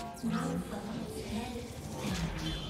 Round one, head down.